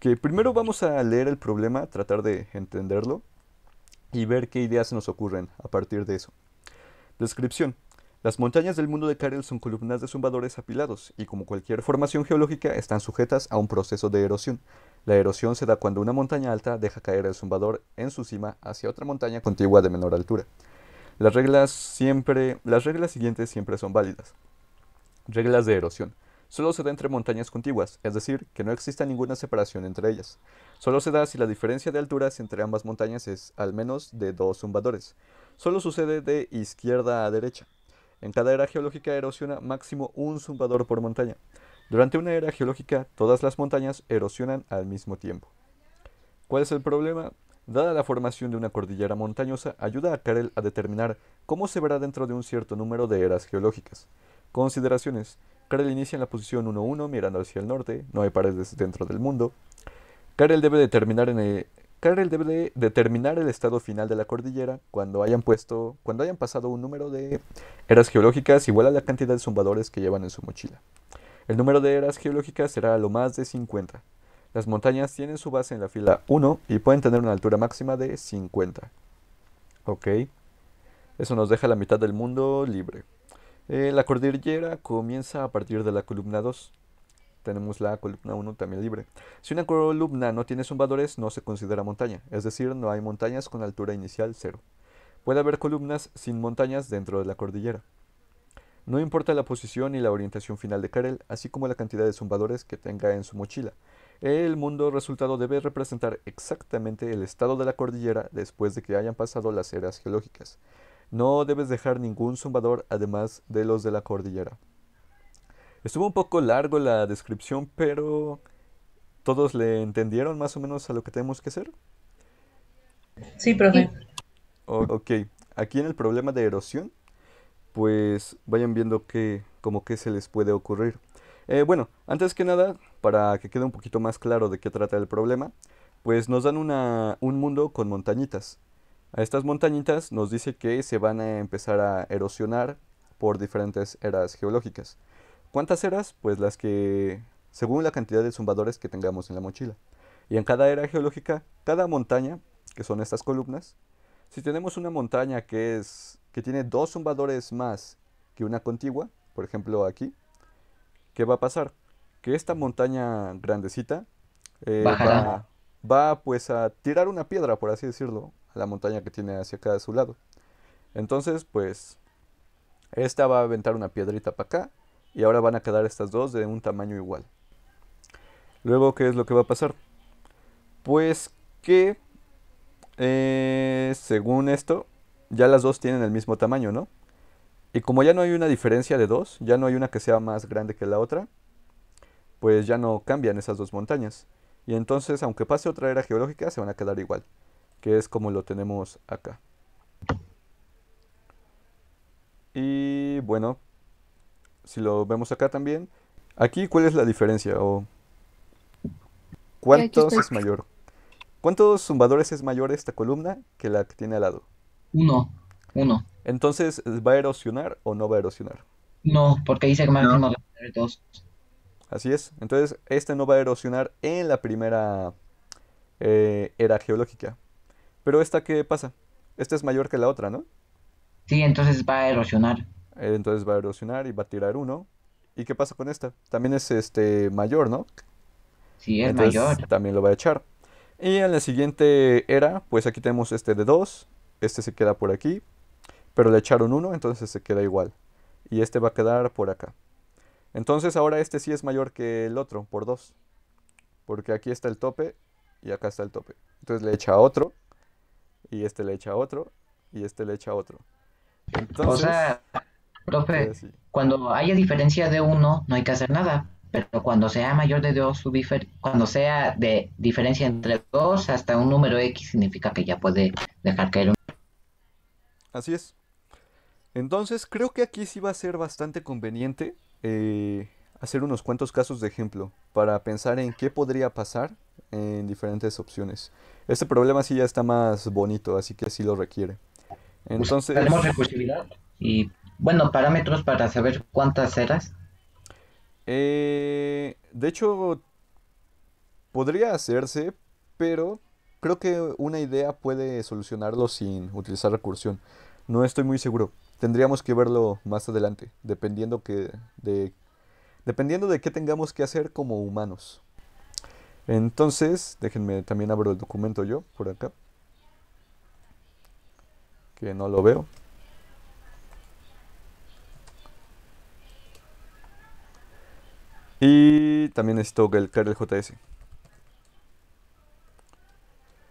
Que primero vamos a leer el problema, tratar de entenderlo y ver qué ideas se nos ocurren a partir de eso. Descripción. Las montañas del mundo de Karel son columnas de zumbadores apilados y como cualquier formación geológica están sujetas a un proceso de erosión. La erosión se da cuando una montaña alta deja caer el zumbador en su cima hacia otra montaña contigua de menor altura. Las reglas, siempre, las reglas siguientes siempre son válidas. Reglas de erosión. Solo se da entre montañas contiguas, es decir, que no exista ninguna separación entre ellas. Solo se da si la diferencia de alturas entre ambas montañas es al menos de dos zumbadores. Solo sucede de izquierda a derecha. En cada era geológica erosiona máximo un zumbador por montaña. Durante una era geológica, todas las montañas erosionan al mismo tiempo. ¿Cuál es el problema? Dada la formación de una cordillera montañosa, ayuda a Karel a determinar cómo se verá dentro de un cierto número de eras geológicas. Consideraciones. Karel inicia en la posición 1-1 mirando hacia el norte, no hay paredes dentro del mundo. Karel debe determinar el, estado final de la cordillera cuando hayan pasado un número de eras geológicas igual a la cantidad de zumbadores que llevan en su mochila. El número de eras geológicas será lo más de 50. Las montañas tienen su base en la fila 1 y pueden tener una altura máxima de 50. Ok. Eso nos deja la mitad del mundo libre. Eh, la cordillera comienza a partir de la columna 2 tenemos la columna 1 también libre. Si una columna no tiene zumbadores, no se considera montaña, es decir, no hay montañas con altura inicial cero. Puede haber columnas sin montañas dentro de la cordillera. No importa la posición ni la orientación final de Karel, así como la cantidad de zumbadores que tenga en su mochila. El mundo resultado debe representar exactamente el estado de la cordillera después de que hayan pasado las eras geológicas. No debes dejar ningún zumbador además de los de la cordillera. Estuvo un poco largo la descripción, pero ¿todos le entendieron más o menos a lo que tenemos que hacer? Sí, profe. ok, aquí en el problema de erosión, pues vayan viendo qué, como qué se les puede ocurrir. Eh, bueno, antes que nada, para que quede un poquito más claro de qué trata el problema, pues nos dan una, un mundo con montañitas. A estas montañitas nos dice que se van a empezar a erosionar por diferentes eras geológicas. ¿Cuántas eras? Pues las que, según la cantidad de zumbadores que tengamos en la mochila. Y en cada era geológica, cada montaña, que son estas columnas, si tenemos una montaña que, es, que tiene dos zumbadores más que una contigua, por ejemplo aquí, ¿qué va a pasar? Que esta montaña grandecita eh, va, va, pues a tirar una piedra, por así decirlo, a la montaña que tiene hacia acá de su lado. Entonces, pues, esta va a aventar una piedrita para acá y ahora van a quedar estas dos de un tamaño igual. Luego, ¿qué es lo que va a pasar? Pues que, eh, según esto, ya las dos tienen el mismo tamaño, ¿no? Y como ya no hay una diferencia de dos, ya no hay una que sea más grande que la otra, pues ya no cambian esas dos montañas. Y entonces, aunque pase otra era geológica, se van a quedar igual, que es como lo tenemos acá. Y bueno, si lo vemos acá también, aquí cuál es la diferencia o cuántos es mayor. ¿Cuántos zumbadores es mayor esta columna que la que tiene al lado? Uno, uno. Entonces, ¿va a erosionar o no va a erosionar? No, porque dice que máximo no. dos. Así es. Entonces, este no va a erosionar en la primera eh, era geológica. Pero esta, ¿qué pasa? Esta es mayor que la otra, ¿no? Sí, entonces va a erosionar. Entonces va a erosionar y va a tirar uno. ¿Y qué pasa con esta? También es este mayor, ¿no? Sí, es mayor. También lo va a echar. Y en la siguiente era, pues aquí tenemos este de 2. Este se queda por aquí. Pero le echaron uno, entonces se queda igual. Y este va a quedar por acá. Entonces ahora este sí es mayor que el otro, por 2. Porque aquí está el tope y acá está el tope. Entonces le echa otro. Y este le echa otro. Y este le echa otro. Entonces, o sea, Profe, cuando haya diferencia de uno, no hay que hacer nada. Pero cuando sea mayor de dos, cuando sea de diferencia entre dos hasta un número X, significa que ya puede dejar caer un. Así es. Entonces, creo que aquí sí va a ser bastante conveniente eh, hacer unos cuantos casos de ejemplo para pensar en qué podría pasar en diferentes opciones. Este problema sí ya está más bonito, así que sí lo requiere. Entonces. Tenemos recursividad y bueno, parámetros para saber cuántas eras. Eh, de hecho, podría hacerse, pero creo que una idea puede solucionarlo sin utilizar recursión. No estoy muy seguro. Tendríamos que verlo más adelante, dependiendo que de dependiendo de qué tengamos que hacer como humanos. Entonces, déjenme también abro el documento yo por acá. Que no lo veo. Y también necesito el Kernel JS.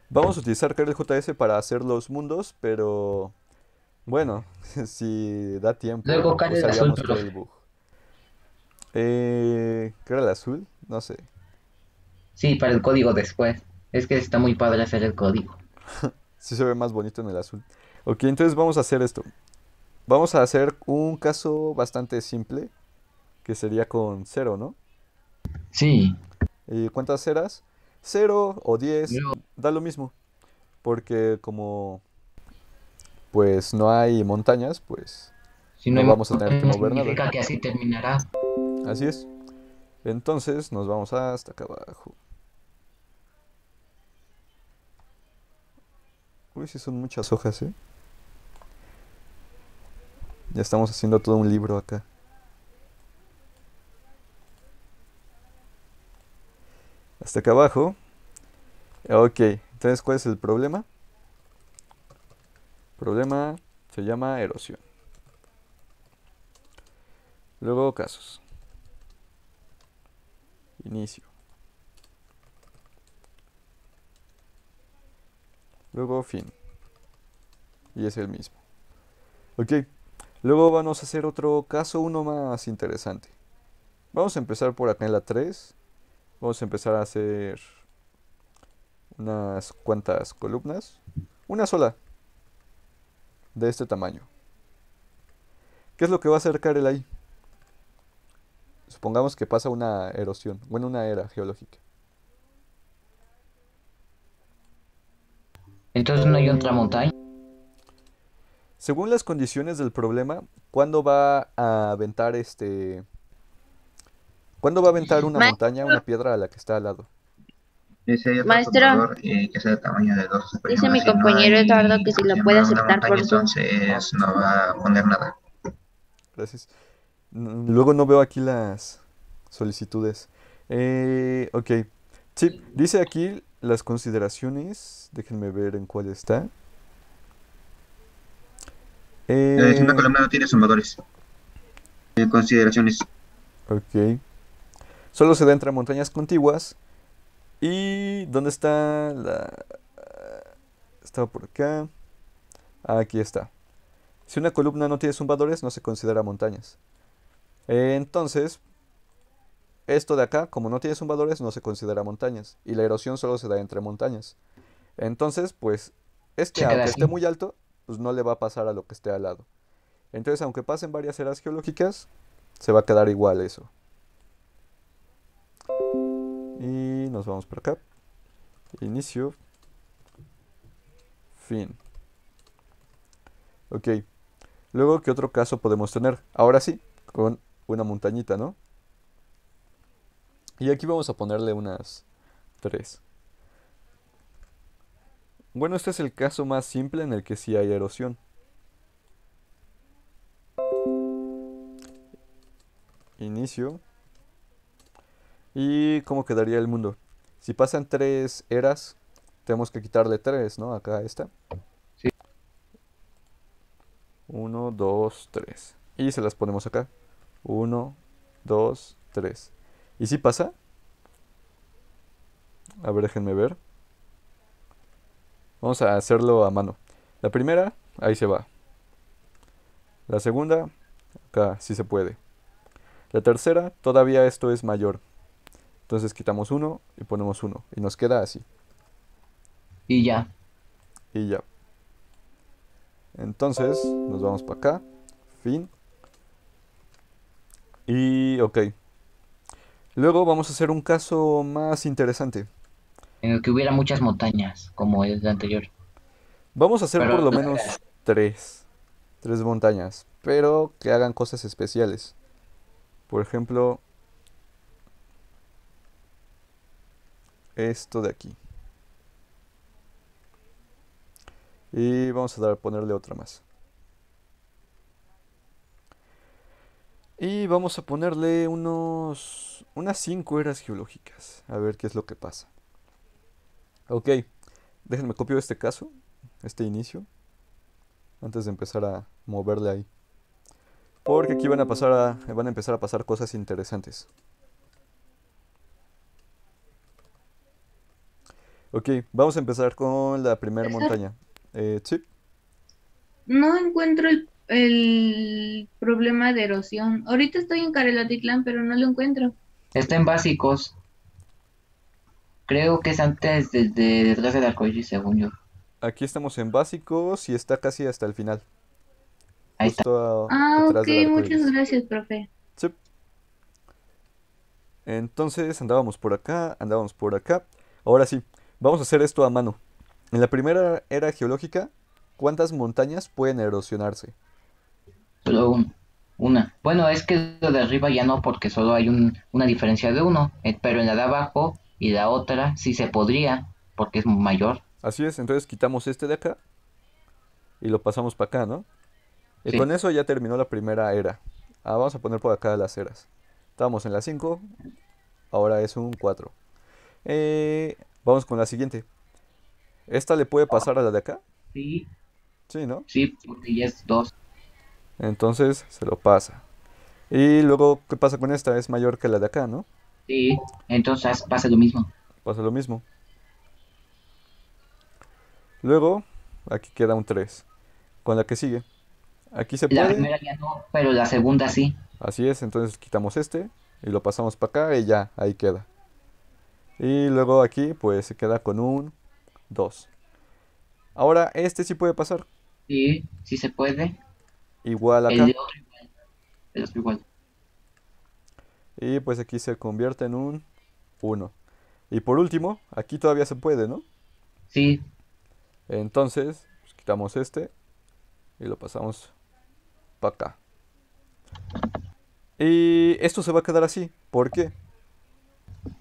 Vamos a utilizar Kernel JS para hacer los mundos, pero bueno, si da tiempo, Luego azul, el bug. Eh, ¿Qué azul? No sé. Sí, para el código después. Es que está muy padre hacer el código. sí se ve más bonito en el azul. Ok, entonces vamos a hacer esto. Vamos a hacer un caso bastante simple, que sería con cero, ¿no? Sí. ¿Y cuántas ceras? Cero o diez, da lo mismo. Porque como pues no hay montañas, pues si no, vamos a tener que mover nada. que así terminará. Así es. Entonces nos vamos hasta acá abajo. Uy, sí son muchas hojas, ¿eh? Ya estamos haciendo todo un libro acá. Hasta acá abajo. Ok, entonces ¿cuál es el problema? El problema se llama erosión. Luego casos. Inicio. Luego fin. Y es el mismo. Ok. Luego vamos a hacer otro caso, uno más interesante. Vamos a empezar por acá en la 3. Vamos a empezar a hacer unas cuantas columnas. Una sola. De este tamaño. ¿Qué es lo que va a hacer Karel ahí? Supongamos que pasa una erosión, bueno, una era geológica. Entonces no hay otra montaña. Según las condiciones del problema, ¿cuándo va a aventar este... ¿Cuándo va a aventar una montaña, una piedra a la que está al lado? Maestro, dice mi compañero Eduardo que si lo puede aceptar por Zoom. Entonces no va a poner nada. Gracias. Luego no veo aquí las solicitudes. Eh, ok. Sí, dice aquí las consideraciones. Déjenme ver en cuál está. Eh, una columna no tiene sumadores. Eh, consideraciones. Ok. Solo se da entre montañas contiguas. ¿Y dónde está la...? Estaba por acá. Aquí está. Si una columna no tiene zumbadores, no se considera montañas. Entonces, esto de acá, como no tiene zumbadores, no se considera montañas. Y la erosión solo se da entre montañas. Entonces, pues, este, aunque esté muy alto, pues no le va a pasar a lo que esté al lado. Entonces, aunque pasen varias eras geológicas, se va a quedar igual eso. Y nos vamos por acá. Inicio. Fin. Ok. Luego, ¿qué otro caso podemos tener? Ahora sí, con una montañita, ¿no? Y aquí vamos a ponerle unas tres. Bueno, este es el caso más simple en el que sí hay erosión. Inicio. ¿Y cómo quedaría el mundo? Si pasan tres eras, tenemos que quitarle tres, ¿no? Acá está. Sí. Uno, dos, tres. Y se las ponemos acá. 1, 2, 3. ¿Y si pasa? A ver, déjenme ver. Vamos a hacerlo a mano. La primera, ahí se va. La segunda, acá sí se puede. La tercera, todavía esto es mayor. Entonces quitamos uno y ponemos uno. Y nos queda así. Y ya. Y ya. Entonces, nos vamos para acá. Fin. Y ok. Luego vamos a hacer un caso más interesante. En el que hubiera muchas montañas, como el anterior. Vamos a hacer por lo menos tres. Tres montañas. Pero que hagan cosas especiales. Por ejemplo... esto de aquí. Y vamos a dar, ponerle otra más. Y vamos a ponerle unos unas 5 eras geológicas. A ver qué es lo que pasa. Ok, déjenme copio este caso, este inicio, antes de empezar a moverle ahí. Porque aquí van a pasar a, van a empezar a pasar cosas interesantes. Ok, vamos a empezar con la primera montaña. Eh, sí. No encuentro el, problema de erosión. Ahorita estoy en Carelatitlán, pero no lo encuentro. Está en básicos. Creo que es antes de, detrás del arcoíris, según yo. Aquí estamos en básicos y está casi hasta el final. Ahí está. ah, ok, muchas gracias, profe. Sí. Entonces andábamos por acá, andábamos por acá. Ahora sí, vamos a hacer esto a mano. En la primera era geológica, ¿cuántas montañas pueden erosionarse? Solo una. Bueno, es que lo de arriba ya no, porque solo hay una diferencia de uno. Eh, pero en la de abajo y la otra sí se podría, porque es mayor. Así es, entonces quitamos este de acá y lo pasamos para acá, ¿no? Y con eso ya terminó la primera era. Ah, vamos a poner por acá las eras. Estábamos en la 5, ahora es un 4. Eh, vamos con la siguiente. ¿Esta le puede pasar a la de acá? Sí. Sí, ¿no? Sí, porque ya es 2. Entonces se lo pasa. Y luego, ¿qué pasa con esta? Es mayor que la de acá, ¿no? Sí, entonces pasa lo mismo. Pasa lo mismo. Luego, aquí queda un 3. Con la que sigue. Aquí se puede. La primera ya no, pero la segunda sí. Así es, entonces quitamos este y lo pasamos para acá y ya, ahí queda. Y luego aquí, pues se queda con un 2. Ahora, este sí puede pasar. Sí, sí se puede. Igual acá. El otro igual. El otro igual. Y pues aquí se convierte en un 1. Y por último, aquí todavía se puede, ¿no? Sí. Entonces, pues, quitamos este y lo pasamos para acá. Y esto se va a quedar así. ¿Por qué?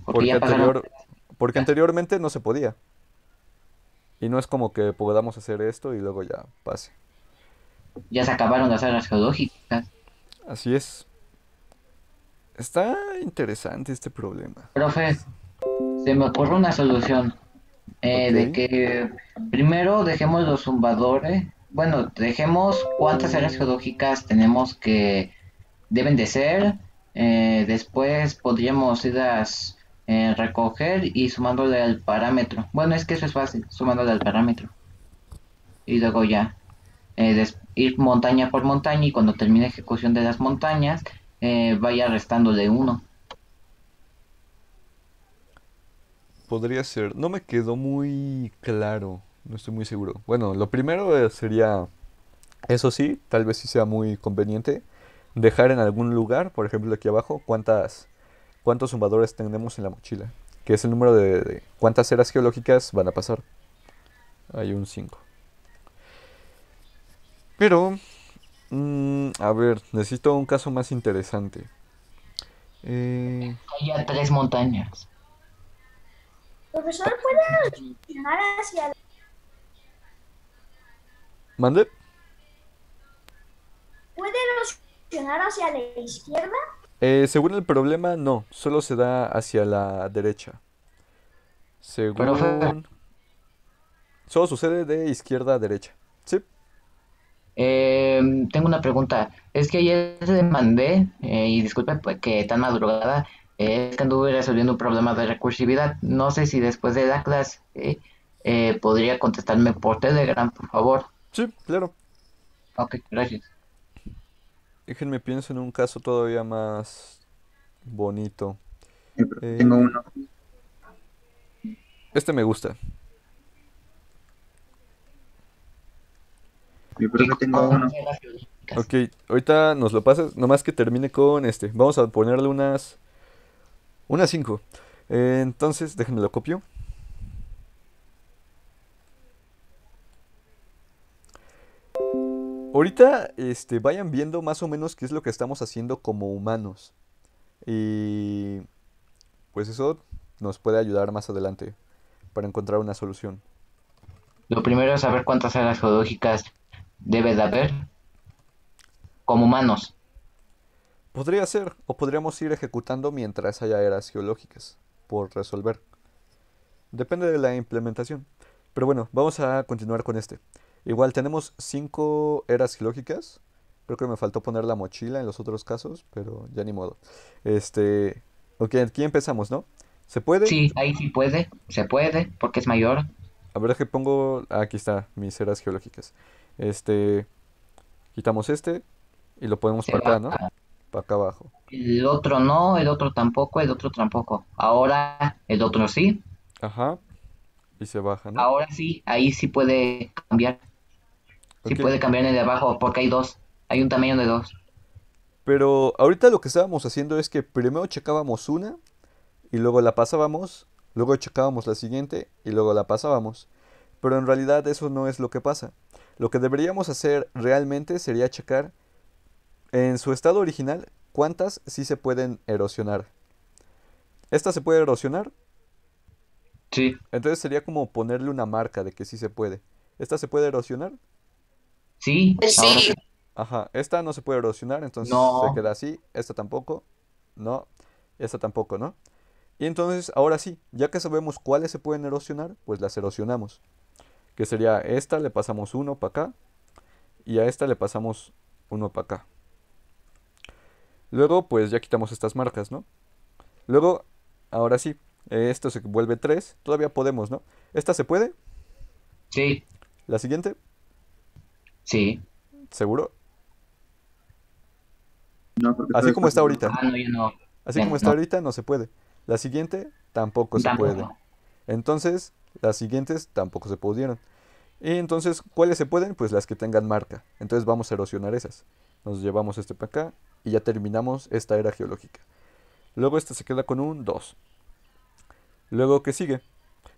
Porque, anterior, porque anteriormente no se podía. Y no es como que podamos hacer esto y luego ya pase. Ya se acabaron las áreas geológicas. Así es. Está interesante este problema. Profe, se me ocurre una solución. Eh, de que primero dejemos los zumbadores. Bueno, dejemos cuántas áreas geológicas tenemos que deben de ser. Eh, después podríamos ir a eh, recoger y sumándole al parámetro. Bueno, es que eso es fácil, sumándole al parámetro. Y luego ya ir montaña por montaña y cuando termine ejecución de las montañas vaya restándole uno. podría ser. No me quedó muy claro. No estoy muy seguro. Bueno, lo primero eh, sería, eso sí, tal vez sí sea muy conveniente, dejar en algún lugar, por ejemplo aquí abajo, cuántas, cuántos zumbadores tenemos en la mochila. Que es el número de, cuántas eras geológicas van a pasar. Hay un 5. Pero, mm, a ver, necesito un caso más interesante. Eh... Hay tres montañas. Profesor, ¿puede erosionar hacia la... ¿Mande? ¿Puede erosionar hacia la izquierda? Eh, según el problema, no. Solo se da hacia la derecha. Según... Solo sucede de izquierda a derecha. Eh, tengo una pregunta. Es que ayer le mandé, eh, y disculpe pues, que tan madrugada, es que anduve resolviendo un problema de recursividad. No sé si después de la clase eh, podría contestarme por Telegram, por favor. Sí, claro. Ok, gracias. Déjenme pienso en un caso todavía más bonito. Eh, tengo uno. Este me gusta. Mi profe tengo uno. Ok, ahorita nos lo pasas, nomás que termine con este. Vamos a ponerle unas una 5. Eh, entonces, déjenme lo copio. Ahorita este, vayan viendo más o menos qué es lo que estamos haciendo como humanos. Y pues eso nos puede ayudar más adelante para encontrar una solución. Lo primero es saber cuántas eras geológicas debe de haber como humanos. Podría ser, o podríamos ir ejecutando mientras haya eras geológicas por resolver. Depende de la implementación. Pero bueno, vamos a continuar con este. Igual tenemos cinco eras geológicas. Creo que me faltó poner la mochila en los otros casos, pero ya ni modo. Este, ok, aquí empezamos, ¿no? ¿Se puede? Sí, ahí sí puede, se puede, porque es mayor. A ver, que pongo, aquí está, mis eras geológicas. Este, quitamos este y lo ponemos para acá, ¿no? Para acá abajo. El otro no, el otro tampoco, el otro tampoco. Ahora el otro sí. Ajá. Y se baja, ¿no? Ahora sí, ahí sí puede cambiar. Sí puede cambiar en el de abajo, porque hay dos. Hay un tamaño de dos. Pero ahorita lo que estábamos haciendo es que primero checábamos una y luego la pasábamos, luego checábamos la siguiente y luego la pasábamos. Pero en realidad eso no es lo que pasa. Lo que deberíamos hacer realmente sería checar en su estado original cuántas sí se pueden erosionar. ¿Esta se puede erosionar? Sí. Entonces sería como ponerle una marca de que sí se puede. ¿Esta se puede erosionar? Sí. Sí. Ajá, esta no se puede erosionar, entonces se queda así. Esta tampoco. No. Esta tampoco, ¿no? Y entonces, ahora sí, ya que sabemos cuáles se pueden erosionar, pues las erosionamos. Que sería esta, le pasamos uno para acá. Y a esta le pasamos uno para acá. Luego, pues ya quitamos estas marcas, ¿no? Luego, ahora sí, esto se vuelve 3. Todavía podemos, ¿no? ¿Esta se puede? Sí. ¿La siguiente? Sí. ¿Seguro? Así como está ahorita. Ah, no, no. Así como está ahorita, no se puede. La siguiente tampoco, se puede. Entonces, las siguientes tampoco se pudieron. Y entonces, ¿cuáles se pueden? Pues las que tengan marca. Entonces vamos a erosionar esas. Nos llevamos este para acá y ya terminamos esta era geológica. Luego esta se queda con un 2. Luego, ¿qué sigue?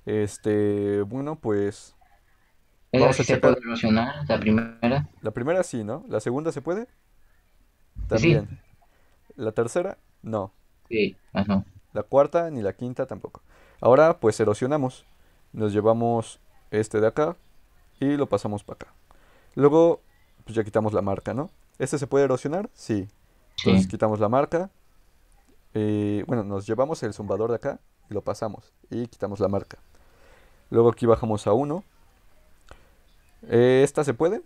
Este, bueno, pues... Vamos a se puede erosionar, la primera. La primera sí, ¿no? ¿La segunda se puede? También. La tercera, no. Sí, ajá. La cuarta ni la quinta tampoco. Ahora pues erosionamos. Nos llevamos este de acá y lo pasamos para acá. Luego pues ya quitamos la marca, ¿no? ¿Este se puede erosionar? Sí. Entonces quitamos la marca. Y, bueno, nos llevamos el zumbador de acá y lo pasamos. Y quitamos la marca. Luego aquí bajamos a 1. ¿Esta se puede?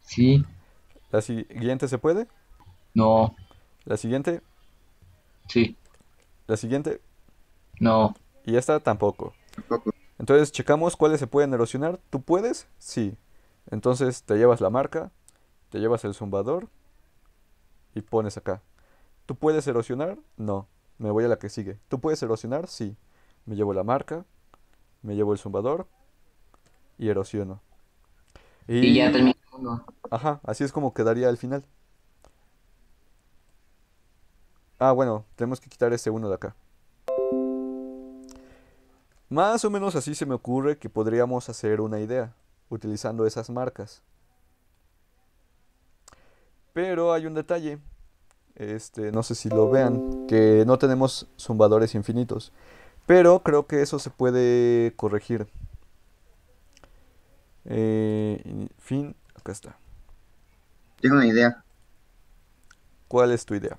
Sí. ¿La siguiente se puede? No. ¿La siguiente? Sí. ¿La siguiente? No. Y esta tampoco. Entonces checamos cuáles se pueden erosionar. ¿Tú puedes? Sí. Entonces te llevas la marca, te llevas el zumbador y pones acá. ¿Tú puedes erosionar? No. Me voy a la que sigue. ¿Tú puedes erosionar? Sí. Me llevo la marca, me llevo el zumbador y erosiono. Y, ya terminó. Ajá, así es como quedaría al final. Ah, bueno, tenemos que quitar ese uno de acá. Más o menos así se me ocurre que podríamos hacer una idea, utilizando esas marcas. Pero hay un detalle, este, no sé si lo vean, que no tenemos zumbadores infinitos. Pero creo que eso se puede corregir. Eh, fin, acá está. Tengo una idea. ¿Cuál es tu idea?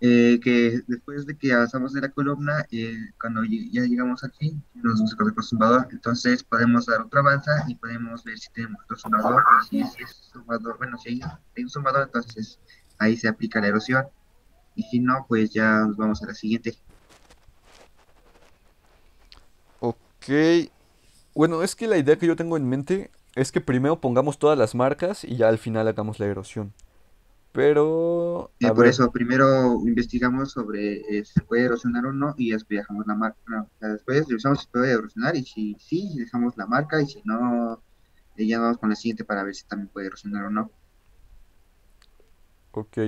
Eh, que después de que avanzamos de la columna, eh, cuando ya llegamos aquí, nos vamos a zumbador, entonces podemos dar otra avanza y podemos ver si tenemos otro zumbador, y si, es zumbador, bueno, si hay, un zumbador, entonces ahí se aplica la erosión, y si no, pues ya nos vamos a la siguiente. Ok, bueno, es que la idea que yo tengo en mente es que primero pongamos todas las marcas y ya al final hagamos la erosión. Pero. por eso, primero investigamos sobre eh, si se puede erosionar o no y después dejamos la marca. después revisamos si puede erosionar y si sí, dejamos la marca y si no, eh, ya vamos con la siguiente para ver si también puede erosionar o no. Ok.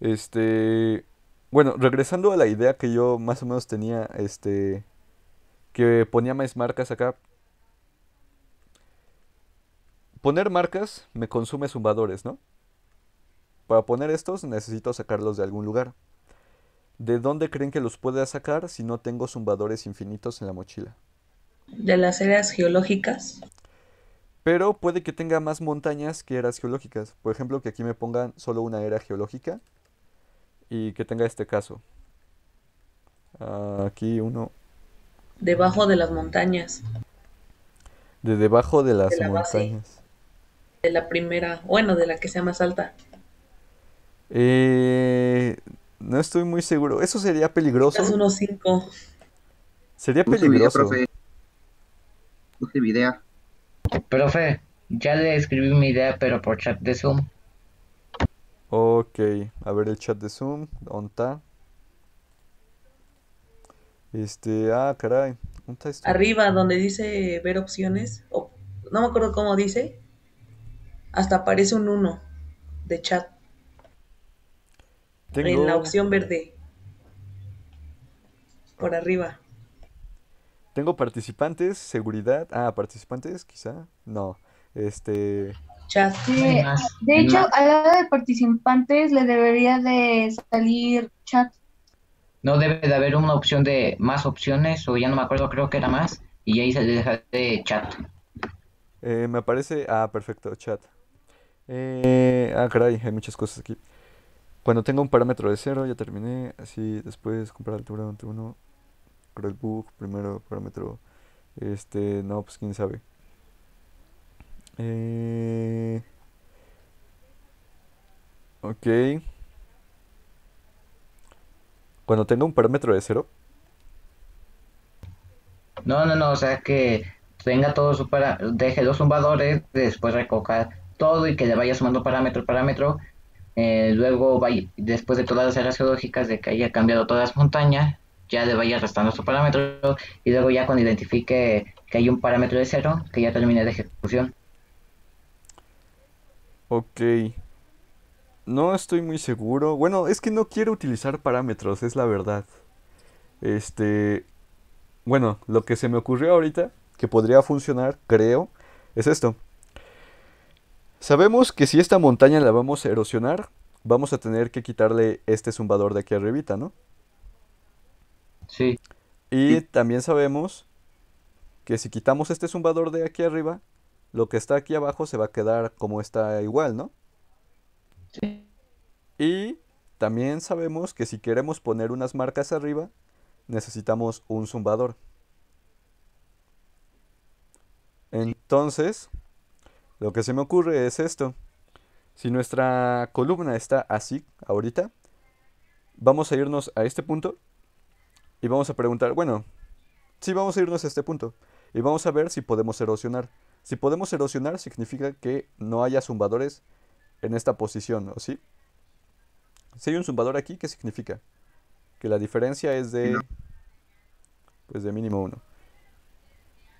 Este. Bueno, regresando a la idea que yo más o menos tenía, este. Que ponía más marcas acá. Poner marcas me consume zumbadores, ¿no? Para poner estos necesito sacarlos de algún lugar. ¿De dónde creen que los pueda sacar si no tengo zumbadores infinitos en la mochila? De las áreas geológicas. Pero puede que tenga más montañas que eras geológicas. Por ejemplo, que aquí me pongan solo una era geológica y que tenga este caso. aquí uno. Debajo de las montañas. De debajo de las montañas. De la primera, bueno, de la que sea más alta. Eh, no estoy muy seguro. ¿Eso sería peligroso? Es unos 5. Sería peligroso. Puse mi idea. Profe, ya le escribí mi idea, pero por chat de Zoom. Ok, a ver el chat de Zoom. ¿Dónde está? Este, ah, caray. ¿Dónde está Arriba, donde dice ver opciones. no me acuerdo cómo dice. Hasta aparece un 1 de chat. En la opción verde. Por arriba. Tengo participantes, seguridad. Ah, participantes, quizá. No. Este. Chat. de hecho, al lado de participantes le debería de salir chat. No debe de haber una opción de más opciones, o ya no me acuerdo, creo que era más, y ahí se le deja de chat. Eh, me aparece. Ah, perfecto, chat. Eh, ah, caray, hay muchas cosas aquí. Cuando tenga un parámetro de cero, ya terminé. Así, después comprar altura ante uno. Creo el book, primero parámetro. Este, no, pues quién sabe. Eh, ok. Cuando tenga un parámetro de cero. No, no, no, o sea que tenga todo su para, deje los zumbadores, después recocar todo y que le vaya sumando parámetro, parámetro eh, luego, después de todas las áreas geológicas, de que haya cambiado todas las montañas, ya le vaya restando su parámetro. Y luego, ya cuando identifique que hay un parámetro de cero, que ya termine de ejecución. Ok. No estoy muy seguro. Bueno, es que no quiero utilizar parámetros, es la verdad. Este. Bueno, lo que se me ocurrió ahorita, que podría funcionar, creo, es esto. Sabemos que si esta montaña la vamos a erosionar, vamos a tener que quitarle este zumbador de aquí arribita, ¿no? Sí. Y también sabemos que si quitamos este zumbador de aquí arriba, lo que está aquí abajo se va a quedar como está igual, ¿no? Sí. Y también sabemos que si queremos poner unas marcas arriba, necesitamos un zumbador. Entonces, lo que se me ocurre es esto. Si nuestra columna está así ahorita, vamos a irnos a este punto y vamos a preguntar, bueno, sí vamos a irnos a este punto y vamos a ver si podemos erosionar. Si podemos erosionar significa que no haya zumbadores en esta posición, ¿o sí? Si hay un zumbador aquí, ¿qué significa? Que la diferencia es de pues de mínimo uno.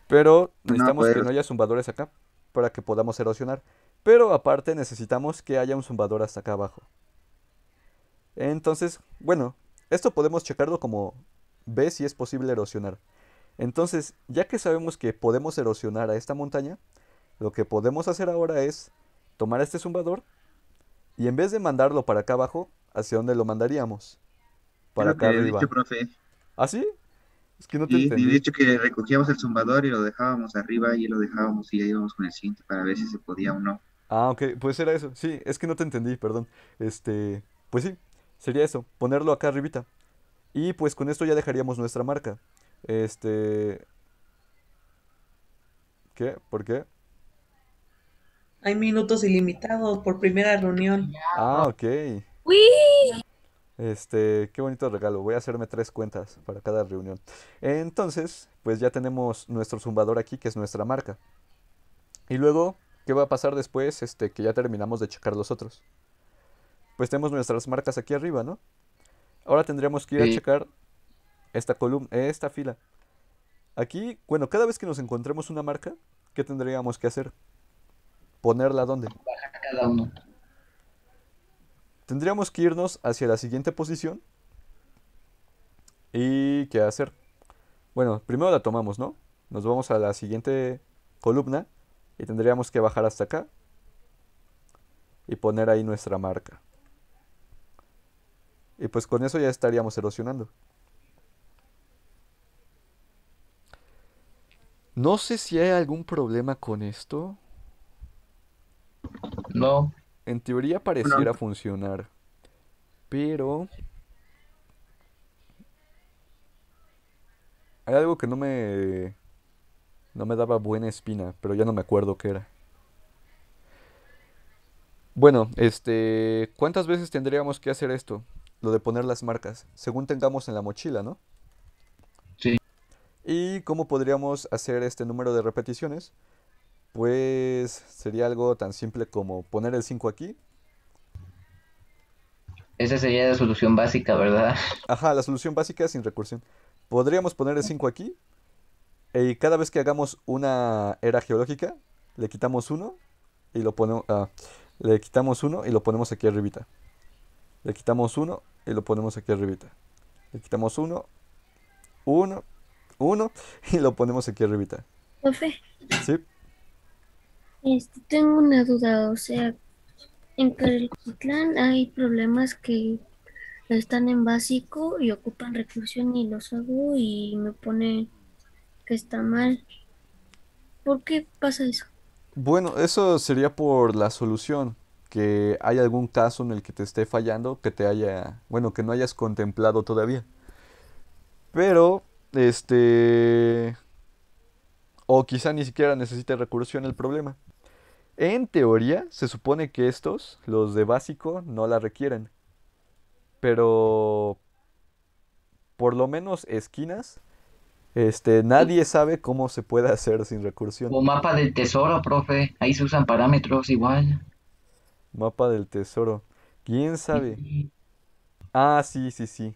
Pero necesitamos que no haya zumbadores acá para que podamos erosionar. Pero aparte necesitamos que haya un zumbador hasta acá abajo. Entonces, bueno, esto podemos checarlo como ve si es posible erosionar. Entonces, ya que sabemos que podemos erosionar a esta montaña, lo que podemos hacer ahora es tomar este zumbador y en vez de mandarlo para acá abajo, ¿hacia dónde lo mandaríamos? Para acá arriba. ¿Ah, sí? Es que no te entendí. de hecho que recogíamos el zumbador y lo dejábamos arriba y lo dejábamos y ahí íbamos con el siguiente para ver si se podía o no. Ah, ok, pues era eso. Sí, es que no te entendí, perdón. Este, pues sí, sería eso, ponerlo acá arribita. Y pues con esto ya dejaríamos nuestra marca. Este... ¿Qué? ¿Por qué? Hay minutos ilimitados por primera reunión. Ah, ok. ¡Uy! Este, qué bonito regalo. Voy a hacerme tres cuentas para cada reunión. Entonces, pues ya tenemos nuestro zumbador aquí, que es nuestra marca. Y luego, ¿qué va a pasar después? Este, que ya terminamos de checar los otros. Pues tenemos nuestras marcas aquí arriba, ¿no? Ahora tendríamos que ir a checar esta columna, esta fila. Aquí, bueno, cada vez que nos encontremos una marca, ¿qué tendríamos que hacer? Ponerla dónde? cada uno tendríamos que irnos hacia la siguiente posición. ¿Y qué hacer? Bueno, primero la tomamos, ¿no? Nos vamos a la siguiente columna y tendríamos que bajar hasta acá y poner ahí nuestra marca. Y pues con eso ya estaríamos erosionando. No sé si hay algún problema con esto. No. En teoría pareciera funcionar. Pero... Hay algo que no me... No me daba buena espina, pero ya no me acuerdo qué era. Bueno, este... ¿Cuántas veces tendríamos que hacer esto? Lo de poner las marcas. Según tengamos en la mochila, ¿no? Sí. ¿Y cómo podríamos hacer este número de repeticiones? Pues sería algo tan simple como poner el 5 aquí. Esa sería la solución básica, ¿verdad? Ajá, la solución básica sin recursión. Podríamos poner el 5 aquí. Y cada vez que hagamos una era geológica, le quitamos uno y lo ponemos. Ah, le quitamos uno y lo ponemos aquí arribita. Le quitamos uno y lo ponemos aquí arribita. Le quitamos uno, uno, uno y lo ponemos aquí arribita. Profe. ¿Sí? Este, tengo una duda, o sea, en Carelquitlán hay problemas que están en básico y ocupan recursión y los hago y me pone que está mal. ¿Por qué pasa eso? Bueno, eso sería por la solución, que hay algún caso en el que te esté fallando, que te haya, bueno, que no hayas contemplado todavía. Pero, este, o quizá ni siquiera necesite recursión el problema. En teoría, se supone que estos, los de básico, no la requieren. Pero por lo menos esquinas, este, nadie sabe cómo se puede hacer sin recursión. O mapa del tesoro, profe. Ahí se usan parámetros igual. Mapa del tesoro. ¿Quién sabe? Ah, sí, sí, sí.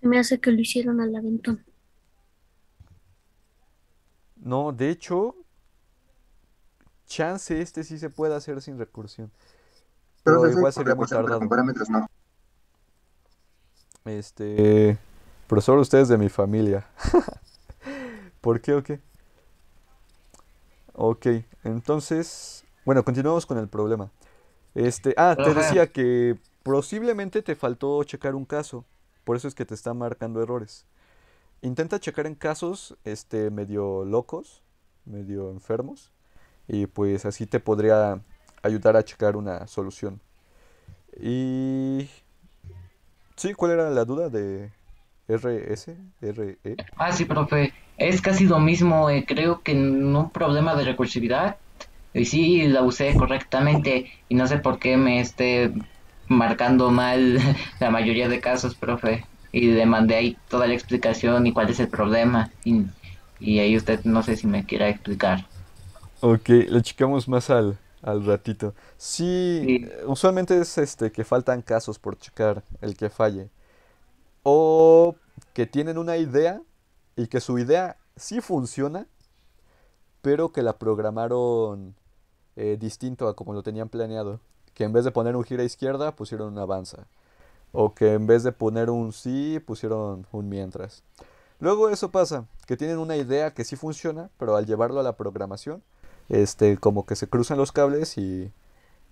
Me hace que lo hicieron al aventón. No, de hecho, chance este sí se puede hacer sin recursión. Pero igual sería muy tardado. parámetros no. Este, profesor, ustedes de mi familia. ¿Por qué o qué? Ok, entonces, bueno, continuamos con el problema. Este, ah, te decía que posiblemente te faltó checar un caso, por eso es que te está marcando errores. Intenta checar en casos, este, medio locos, medio enfermos, y pues así te podría ayudar a checar una solución. Y... Sí, ¿cuál era la duda de RS? RE? Ah, sí, profe. Es casi lo mismo, eh, creo que en un problema de recursividad. Y sí, la usé correctamente y no sé por qué me esté marcando mal la mayoría de casos, profe. Y le mandé ahí toda la explicación y cuál es el problema. Y, y ahí usted no sé si me quiera explicar. Ok, le checamos más al, al ratito. Sí, usualmente es este que faltan casos por checar el que falle. O que tienen una idea y que su idea sí funciona, pero que la programaron eh, distinto a como lo tenían planeado. Que en vez de poner un gira izquierda, pusieron un avanza. O que en vez de poner un sí, pusieron un mientras. Luego eso pasa, que tienen una idea que sí funciona, pero al llevarlo a la programación, este, como que se cruzan los cables y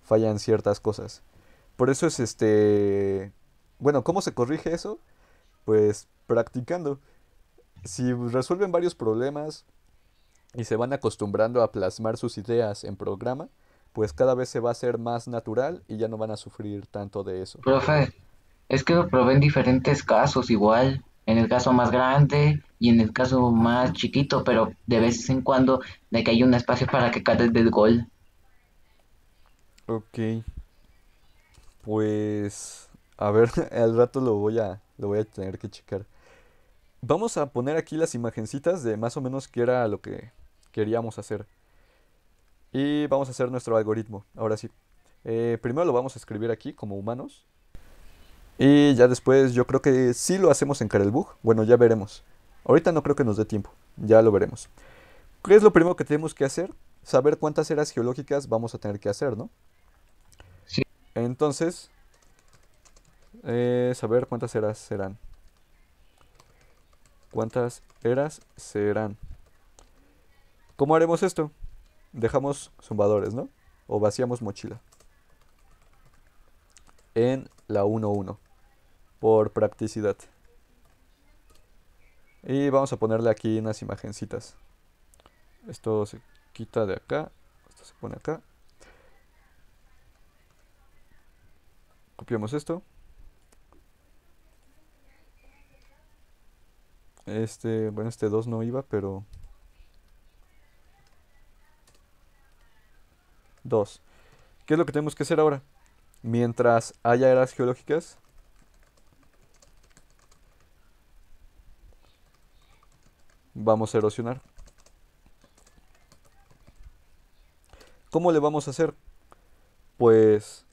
fallan ciertas cosas. Por eso es este, bueno, ¿cómo se corrige eso? Pues practicando. Si resuelven varios problemas y se van acostumbrando a plasmar sus ideas en programa, pues cada vez se va a hacer más natural y ya no van a sufrir tanto de eso. Profe, es que lo probé en diferentes casos igual en el caso más grande y en el caso más chiquito, pero de vez en cuando de que hay un espacio para que caiga del gol. Ok. Pues a ver, al rato lo voy a lo voy a tener que checar. Vamos a poner aquí las imagencitas de más o menos qué era lo que queríamos hacer. Y vamos a hacer nuestro algoritmo. Ahora sí. Eh, primero lo vamos a escribir aquí como humanos. Y ya después yo creo que sí lo hacemos en Carelbug. Bueno, ya veremos. Ahorita no creo que nos dé tiempo. Ya lo veremos. ¿Qué es lo primero que tenemos que hacer? Saber cuántas eras geológicas vamos a tener que hacer, ¿no? Sí. Entonces, eh, saber cuántas eras serán. ¿Cuántas eras serán? ¿Cómo haremos esto? Dejamos zumbadores, ¿no? O vaciamos mochila. En la 1-1. por practicidad. Y vamos a ponerle aquí unas imagencitas. Esto se quita de acá. Esto se pone acá. Copiamos esto. Este, bueno, este 2 no iba, pero... 2. ¿Qué es lo que tenemos que hacer ahora? Mientras haya eras geológicas, vamos a erosionar. ¿Cómo le vamos a hacer? Pues,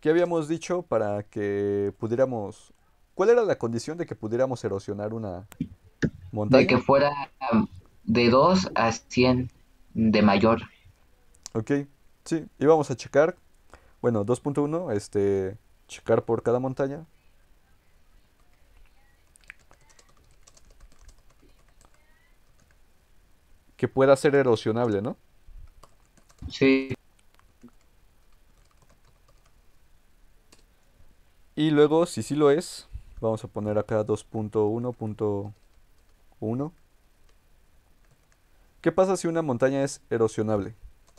¿qué habíamos dicho para que pudiéramos... ¿Cuál era la condición de que pudiéramos erosionar una montaña? De que fuera de 2 a 100 de mayor. Ok, sí, íbamos a checar, bueno, 2.1, este, checar por cada montaña. Que pueda ser erosionable, ¿no? Sí. Y luego, si sí lo es, vamos a poner acá 2.1.1. ¿Qué pasa si una montaña es erosionable?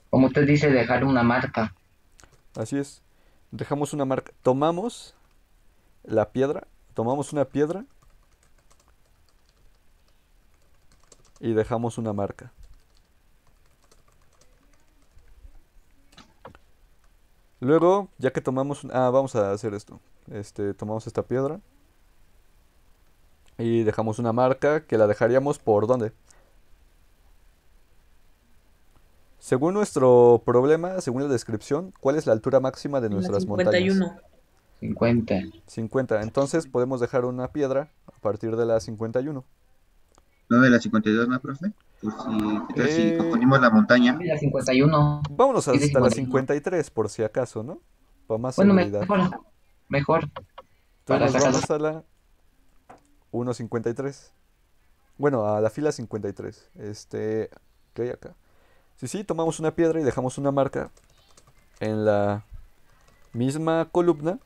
Como usted dice, dejar una marca. Así es. Dejamos una marca. Tomamos la piedra, tomamos una piedra y dejamos una marca. Luego, ya que tomamos, ah, vamos a hacer esto. Este, tomamos esta piedra y dejamos una marca que la dejaríamos por dónde? Según nuestro problema, según la descripción, ¿cuál es la altura máxima de nuestras 51. montañas? 50. 50. Entonces podemos dejar una piedra a partir de la 51. ¿No de la 52, no, profe? Pues si, si eh, confundimos la montaña. La 51. Vámonos hasta la 53, por si acaso, ¿no? Para más bueno, mejor. Mejor. Entonces vamos a la 1.53. Bueno, a la fila 53. Este, ¿qué hay acá? Sí, sí, tomamos una piedra y dejamos una marca en la misma columna,